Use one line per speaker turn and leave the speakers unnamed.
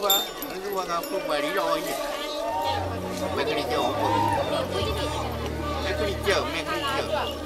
quá cứ quan âm không mày đi đâu vậy mày cứ đi chợ mày cứ đi ngakubalira mày cứ đi mekulijao